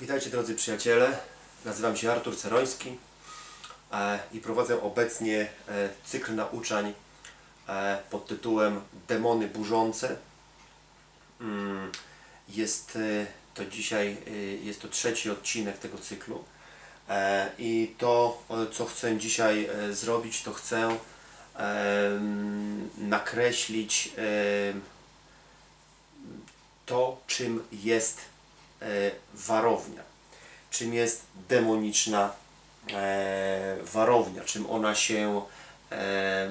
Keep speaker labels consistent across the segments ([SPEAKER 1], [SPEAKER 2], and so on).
[SPEAKER 1] Witajcie drodzy przyjaciele, nazywam się Artur Ceroński e, i prowadzę obecnie e, cykl nauczań e, pod tytułem Demony burzące. Mm, Jest to dzisiaj, jest to trzeci odcinek tego cyklu i to co chcę dzisiaj zrobić to chcę em, nakreślić to czym jest warownia, czym jest demoniczna e, warownia, czym ona się, e,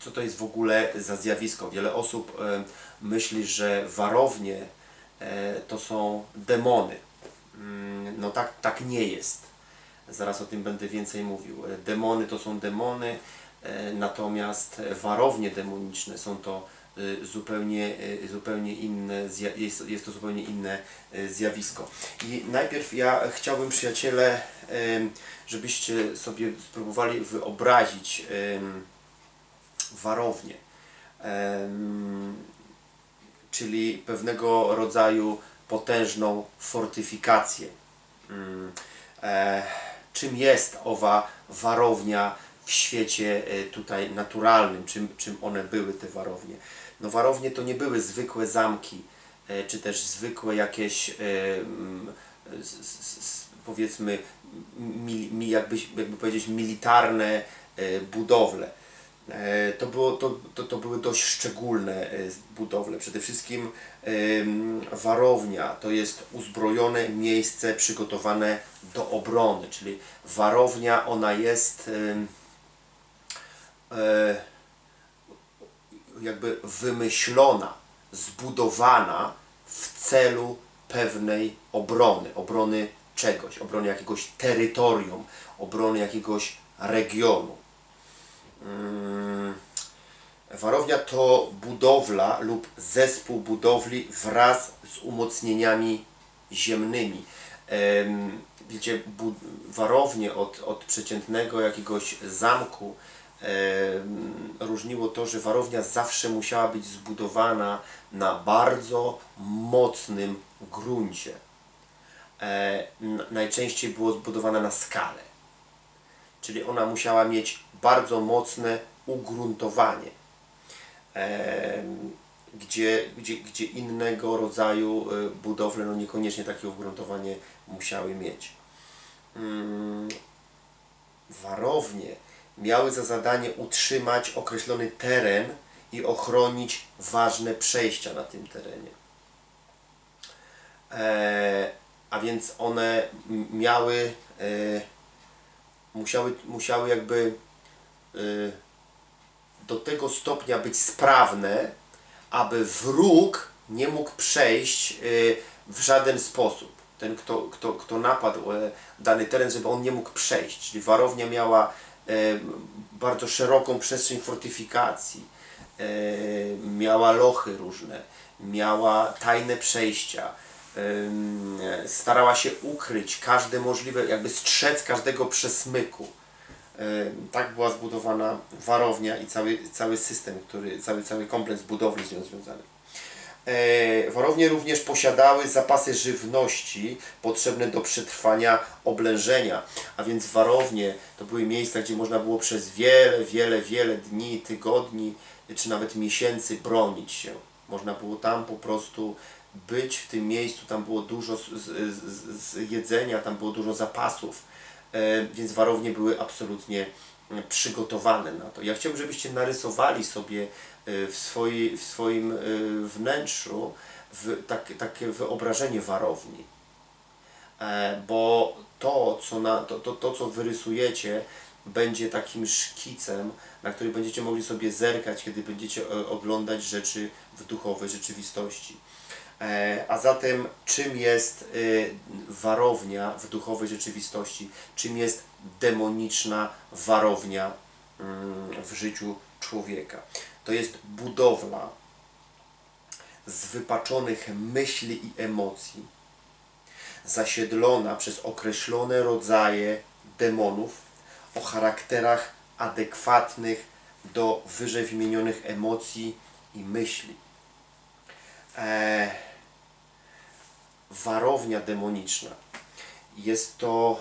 [SPEAKER 1] co to jest w ogóle za zjawisko. Wiele osób e, myśli, że warownie e, to są demony. Mm, No tak, tak nie jest. Zaraz o tym będę więcej mówił. E, Demony to są demony, e, natomiast warownie demoniczne są to e, zupełnie, e, zupełnie inne, jest, jest to zupełnie inne e, zjawisko. I najpierw ja chciałbym przyjaciele, żebyście sobie spróbowali wyobrazić warownię. Czyli pewnego rodzaju potężną fortyfikację. E, czym jest owa warownia w świecie tutaj naturalnym, czym, czym one były te warownie. No warownie to nie były zwykłe zamki, e, czy też zwykłe jakieś e, powiedzmy mi, jakby, jakby powiedzieć militarne e, budowle. To, było, to, to, to były dość szczególne budowle. Przede wszystkim warownia to jest uzbrojone miejsce przygotowane do obrony, czyli warownia ona jest jakby wymyślona, zbudowana w celu pewnej obrony, obrony czegoś, obrony jakiegoś terytorium, obrony jakiegoś regionu. Mm, Warownia to budowla lub zespół budowli wraz z umocnieniami ziemnymi. Em, Wiecie, warownie od, od przeciętnego jakiegoś zamku różniło to, że warownia zawsze musiała być zbudowana na bardzo mocnym gruncie. E, najczęściej było zbudowana na skalę czyli ona musiała mieć bardzo mocne ugruntowanie, em, gdzie, gdzie, gdzie innego rodzaju y, budowle no niekoniecznie takie ugruntowanie musiały mieć. Mm, Warownie miały za zadanie utrzymać określony teren i ochronić ważne przejścia na tym terenie. E, a więc one miały e, musiały, musiały jakby y, do tego stopnia być sprawne, aby wróg nie mógł przejść y, w żaden sposób. Ten, kto, kto, kto napadł e, dany teren, żeby on nie mógł przejść. Czyli warownia miała e, bardzo szeroką przestrzeń fortyfikacji, e, miała lochy różne, miała tajne przejścia, em, starała się ukryć każde możliwe, jakby strzec każdego przesmyku. Tak była zbudowana warownia i cały, cały system, który, cały, cały kompleks budowli z nią związany. E, Warownie również posiadały zapasy żywności potrzebne do przetrwania oblężenia, a więc warownie to były miejsca, gdzie można było przez wiele, wiele, wiele dni, tygodni czy nawet miesięcy bronić się. Można było tam po prostu być w tym miejscu, tam było dużo z, z, z, jedzenia, tam było dużo zapasów, e, więc warownie były absolutnie przygotowane na to. Ja chciałbym, żebyście narysowali sobie e, w, swojej, w swoim e, wnętrzu w, tak, takie wyobrażenie warowni. E, Bo to co, na, to, to, to, co wyrysujecie, będzie takim szkicem, na który będziecie mogli sobie zerkać, kiedy będziecie oglądać rzeczy w duchowej rzeczywistości. E, A zatem, czym jest e, warownia w duchowej rzeczywistości? Czym jest demoniczna warownia mm, w życiu człowieka? To jest budowla z wypaczonych myśli i emocji, zasiedlona przez określone rodzaje demonów o charakterach adekwatnych do wyżej wymienionych emocji i myśli. E, warownia demoniczna jest to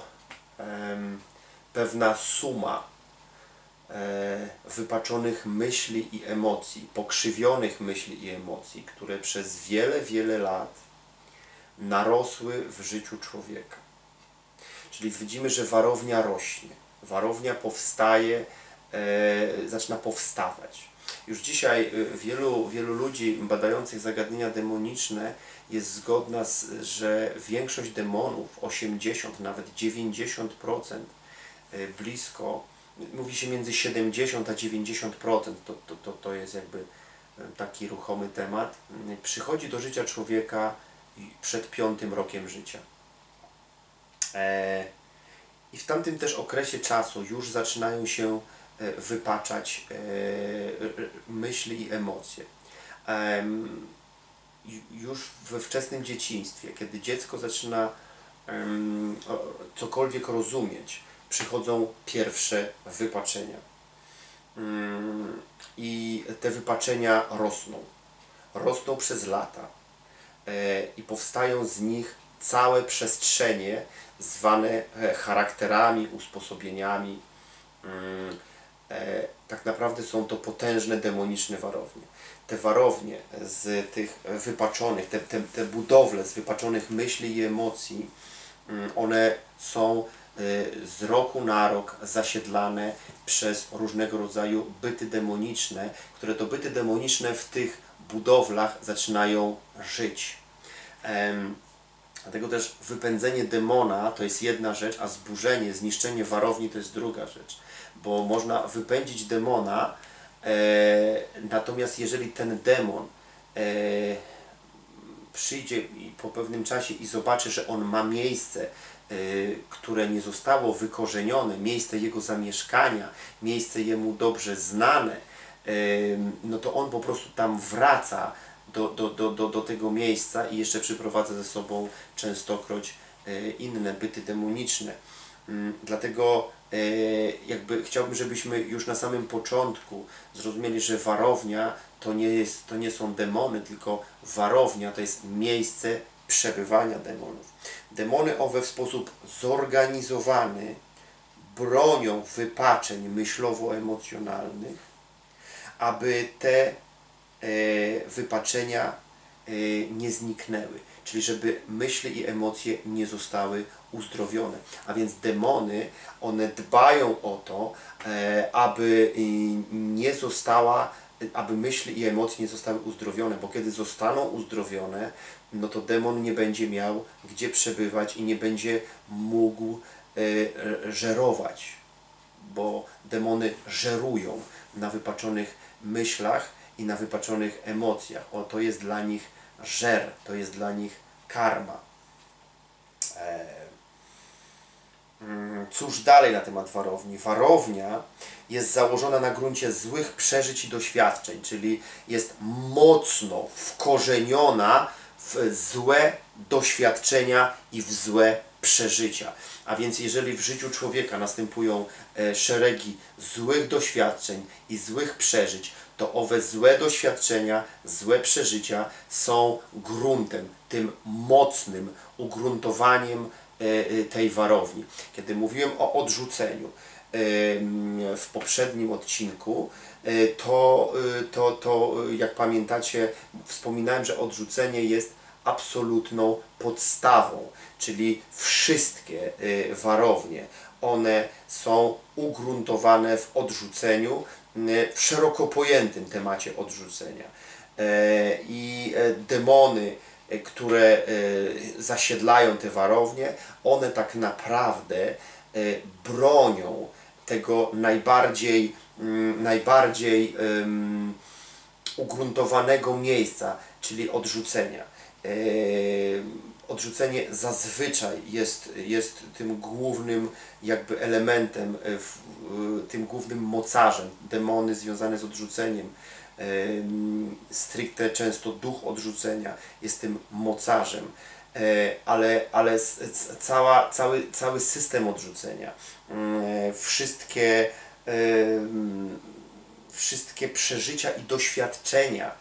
[SPEAKER 1] pewna suma e, wypaczonych myśli i emocji, pokrzywionych myśli i emocji, które przez wiele, wiele lat narosły w życiu człowieka. Czyli widzimy, że warownia rośnie, warownia powstaje, e, zaczyna powstawać. Już dzisiaj e, wielu, wielu ludzi badających zagadnienia demoniczne jest zgodna, z, że większość demonów, 80, nawet 90% e, blisko, mówi się między 70 a 90%, to, to, to, to jest jakby e, taki ruchomy temat, przychodzi do życia człowieka przed piątym rokiem życia. E, I w tamtym też okresie czasu już zaczynają się wypaczać e, myśli i emocje. Już we wczesnym dzieciństwie, kiedy dziecko zaczyna cokolwiek rozumieć, przychodzą pierwsze wypaczenia. Mm, I te wypaczenia rosną. Rosną przez lata. I powstają z nich całe przestrzenie zwane e, charakterami, usposobieniami. E, tak naprawdę są to potężne demoniczne warownie. Te warownie z tych wypaczonych, te, te, te budowle z wypaczonych myśli i emocji, mm, one są e, z roku na rok zasiedlane przez różnego rodzaju byty demoniczne, które to byty demoniczne w tych budowlach zaczynają żyć. Dlatego też wypędzenie demona to jest jedna rzecz, a zburzenie, zniszczenie warowni to jest druga rzecz. Bo można wypędzić demona, e, natomiast jeżeli ten demon e, przyjdzie po pewnym czasie i zobaczy, że on ma miejsce, e, które nie zostało wykorzenione, miejsce jego zamieszkania, miejsce jemu dobrze znane, e, no to on po prostu tam wraca do, do, do, do, do tego miejsca i jeszcze przyprowadza ze sobą częstokroć e, inne byty demoniczne. Mm, dlatego e, jakby chciałbym, żebyśmy już na samym początku zrozumieli, że warownia to nie, jest, to nie są demony, tylko warownia to jest miejsce przebywania demonów. Demony owe w sposób zorganizowany bronią wypaczeń myślowo-emocjonalnych, aby te wypaczenia e, nie zniknęły, czyli żeby myśli i emocje nie zostały uzdrowione. A więc demony, one dbają o to, e, aby nie została, aby myśli i emocje nie zostały uzdrowione, bo kiedy zostaną uzdrowione, no to demon nie będzie miał gdzie przebywać i nie będzie mógł żerować, bo demony żerują na wypaczonych myślach i na wypaczonych emocjach. O, to jest dla nich żer, to jest dla nich karma. E, mm, cóż dalej na temat warowni? Warownia jest założona na gruncie złych przeżyć i doświadczeń, czyli jest mocno wkorzeniona w złe doświadczenia i w złe przeżycia. A więc jeżeli w życiu człowieka następują e, szeregi złych doświadczeń i złych przeżyć, to owe złe doświadczenia, złe przeżycia są gruntem, tym mocnym ugruntowaniem e, e, tej warowni. Kiedy mówiłem o odrzuceniu w poprzednim odcinku, to, to, to jak pamiętacie, wspominałem, że odrzucenie jest absolutną podstawą, czyli wszystkie warownie, one są ugruntowane w odrzuceniu, w szeroko pojętym temacie odrzucenia. E, I e, demony, e, które zasiedlają te warownie, one tak naprawdę bronią tego najbardziej, mm, najbardziej ugruntowanego miejsca, czyli odrzucenia. Odrzucenie zazwyczaj jest, jest tym głównym jakby elementem, tym głównym mocarzem. Demony związane z odrzuceniem, stricte często duch odrzucenia jest tym mocarzem. E, ale, ale cała, cały, cały system odrzucenia, mm, wszystkie wszystkie przeżycia i doświadczenia,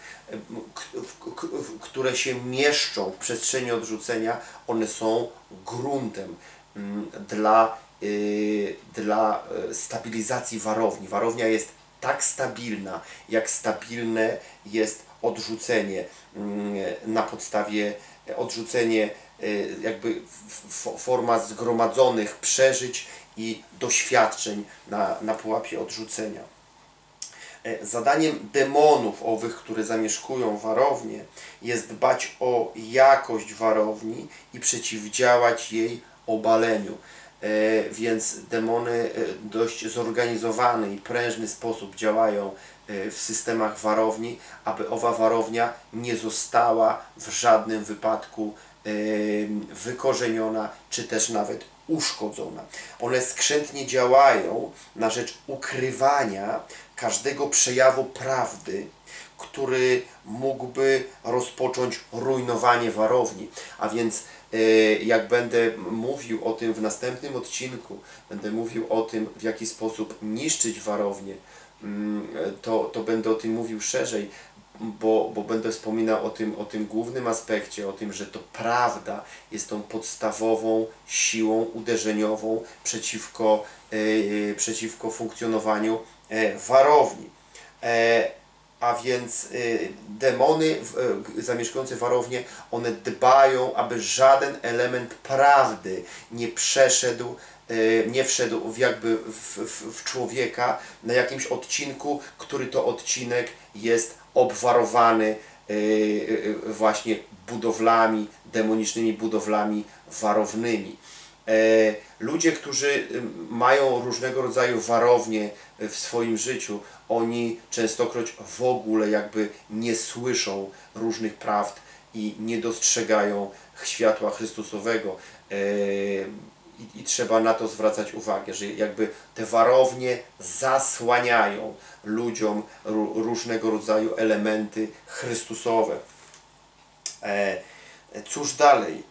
[SPEAKER 1] które się mieszczą w przestrzeni odrzucenia, one są gruntem mm, dla, y, dla y, stabilizacji warowni. Warownia jest tak stabilna, jak stabilne jest odrzucenie mm, na podstawie odrzucenie y, jakby forma zgromadzonych przeżyć i doświadczeń na, na pułapie odrzucenia. E, Zadaniem demonów owych, które zamieszkują warownię, jest dbać o jakość warowni i przeciwdziałać jej obaleniu. E, Więc demony e, dość zorganizowany i prężny sposób działają w systemach warowni, aby owa warownia nie została w żadnym wypadku wykorzeniona, czy też nawet uszkodzona. One skrzętnie działają na rzecz ukrywania każdego przejawu prawdy, który mógłby rozpocząć rujnowanie warowni. A więc e, jak będę mówił o tym w następnym odcinku, będę mówił o tym, w jaki sposób niszczyć warownię, mm, to, to będę o tym mówił szerzej, bo, bo będę wspominał o tym, o tym głównym aspekcie, o tym, że to prawda jest tą podstawową siłą uderzeniową przeciwko, e, e, przeciwko funkcjonowaniu warowni. E, a więc y, demony y, zamieszkujące warownie, one dbają, aby żaden element prawdy nie przeszedł, y, nie wszedł jakby w, w, w człowieka na jakimś odcinku, który to odcinek jest obwarowany właśnie budowlami, demonicznymi budowlami warownymi. E, Ludzie, którzy y, mają różnego rodzaju warownie w swoim życiu, oni częstokroć w ogóle jakby nie słyszą różnych prawd i nie dostrzegają światła Chrystusowego. E, I, I trzeba na to zwracać uwagę, że jakby te warownie zasłaniają ludziom ró- różnego rodzaju elementy Chrystusowe. E, Cóż dalej?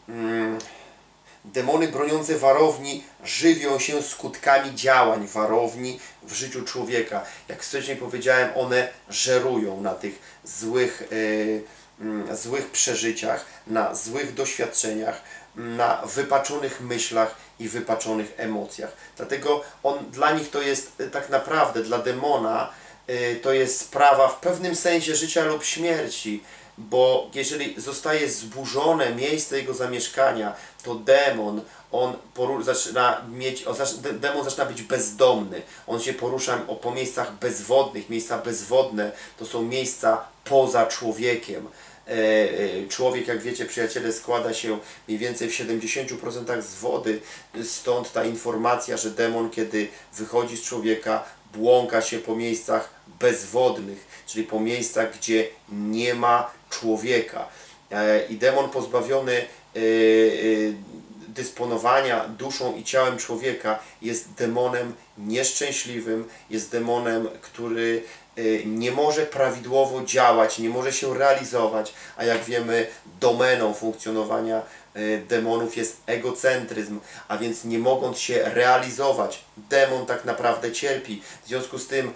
[SPEAKER 1] Demony broniące warowni żywią się skutkami działań warowni w życiu człowieka. Jak wcześniej powiedziałem, one żerują na tych złych, y, mm, złych przeżyciach, na złych doświadczeniach, na wypaczonych myślach i wypaczonych emocjach. Dlatego on, dla nich to jest y, tak naprawdę, dla demona, y, to jest sprawa w pewnym sensie życia lub śmierci bo jeżeli zostaje zburzone miejsce jego zamieszkania, to demon, on zaczyna mieć, on zaczyna, de- demon zaczyna być bezdomny. On się porusza po miejscach bezwodnych. Miejsca bezwodne to są miejsca poza człowiekiem. E, e, Człowiek, jak wiecie, przyjaciele, składa się mniej więcej w 70% z wody, stąd ta informacja, że demon, kiedy wychodzi z człowieka, błąka się po miejscach bezwodnych, czyli po miejscach, gdzie nie ma człowieka. E, I demon pozbawiony e, e, dysponowania duszą i ciałem człowieka jest demonem nieszczęśliwym, jest demonem, który nie może prawidłowo działać, nie może się realizować, a jak wiemy, domeną funkcjonowania demonów jest egocentryzm, a więc nie mogąc się realizować, demon tak naprawdę cierpi. W związku z tym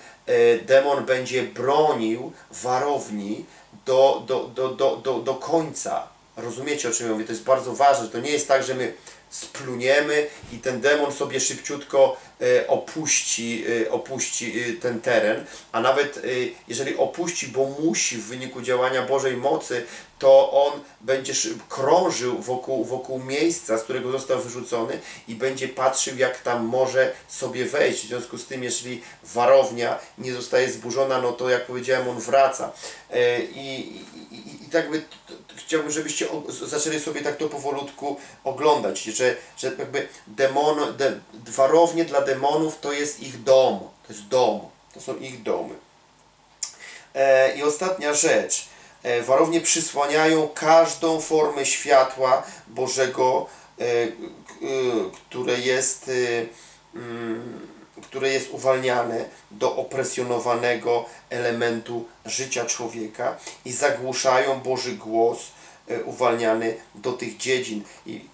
[SPEAKER 1] demon będzie bronił warowni do, do, do, do, do, do końca. Rozumiecie o czym ja mówię? To jest bardzo ważne. To nie jest tak, że my spluniemy i ten demon sobie szybciutko e, opuści, e, opuści e, ten teren, a nawet jeżeli opuści, bo musi w wyniku działania Bożej mocy, to on będzie krążył wokół, wokół miejsca, z którego został wyrzucony i będzie patrzył, jak tam może sobie wejść. W związku z tym, jeżeli warownia nie zostaje zburzona, no to jak powiedziałem, on wraca. E, I, i, i, tak by chciałbym, żebyście zaczęli sobie tak to powolutku oglądać, że, że jakby demon, de, warownie dla demonów to jest ich dom, to jest dom, to są ich domy. E, I ostatnia rzecz. E, warownie przysłaniają każdą formę światła Bożego, e, e, które jest, mm, które jest uwalniane do opresjonowanego elementu życia człowieka i zagłuszają Boży głos uwalniany do tych dziedzin. I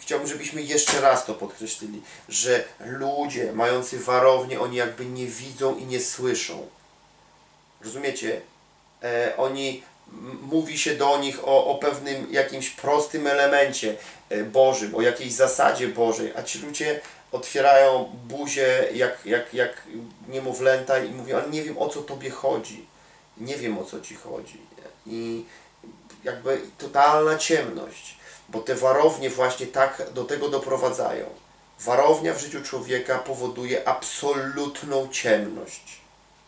[SPEAKER 1] chciałbym, żebyśmy jeszcze raz to podkreślili, że ludzie mający warownię, oni jakby nie widzą i nie słyszą. Rozumiecie? E, oni mówi się do nich o, o pewnym jakimś prostym elemencie e, Bożym, o jakiejś zasadzie Bożej, a ci ludzie otwierają buzię jak, jak, jak niemowlęta i mówią, ale nie wiem o co Tobie chodzi. Nie wiem o co Ci chodzi. I jakby totalna ciemność, bo te warownie właśnie tak do tego doprowadzają. Warownia w życiu człowieka powoduje absolutną ciemność.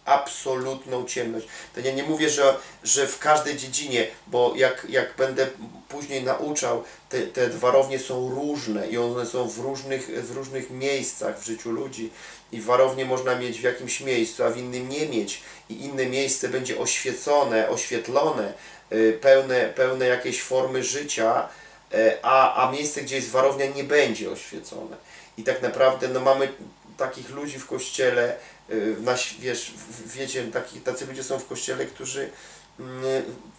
[SPEAKER 1] Absolutną ciemność. To ja nie mówię, że, że w każdej dziedzinie, bo jak, jak będę później nauczał, te, te warownie są różne i one są w różnych, w różnych miejscach w życiu ludzi. I warownie można mieć w jakimś miejscu, a w innym nie mieć. I inne miejsce będzie oświecone, oświetlone, y, pełne, pełne jakiejś formy życia, e, a, a miejsce, gdzie jest warownia, nie będzie oświecone. I tak naprawdę no, mamy takich ludzi w kościele, y, na, ś- wiesz, wiecie, taki, tacy ludzie są w kościele, którzy mm,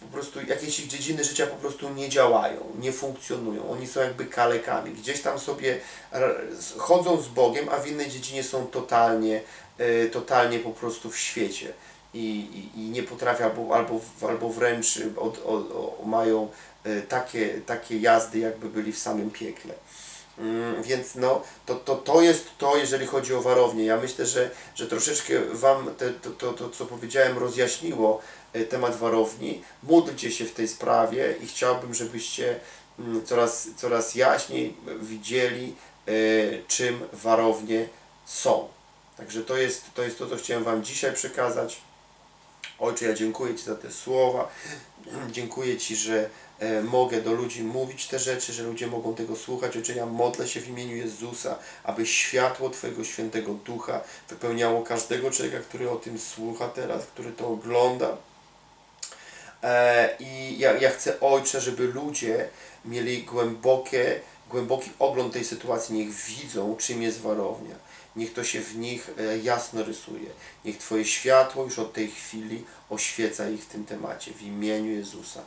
[SPEAKER 1] po prostu jakieś ich dziedziny życia po prostu nie działają, nie funkcjonują. Oni są jakby kalekami. Gdzieś tam sobie chodzą z Bogiem, a w innej dziedzinie są totalnie, y, totalnie po prostu w świecie. I, i, i nie potrafią, albo, albo, albo wręcz od, od, mają y, takie, takie jazdy, jakby byli w samym piekle. Mm, Więc no, to, to, to jest to, jeżeli chodzi o warownię. Ja myślę, że, że troszeczkę Wam te, to, to, to, co powiedziałem, rozjaśniło e, temat warowni. Módlcie się w tej sprawie i chciałbym, żebyście mm, coraz, coraz jaśniej widzieli, e, czym warownie są. Także to jest, to jest to, co chciałem Wam dzisiaj przekazać. Ojcze, ja dziękuję Ci za te słowa. Dziękuję Ci, że e, mogę do ludzi mówić te rzeczy, że ludzie mogą tego słuchać. Ojcze, ja modlę się w imieniu Jezusa, aby światło Twojego świętego ducha wypełniało każdego człowieka, który o tym słucha teraz, który to ogląda. E, I ja, ja chcę, Ojcze, żeby ludzie mieli głębokie, głęboki ogląd tej sytuacji, niech widzą, czym jest warownia. Niech to się w nich e, jasno rysuje. Niech Twoje światło już od tej chwili oświeca ich w tym temacie. W imieniu Jezusa.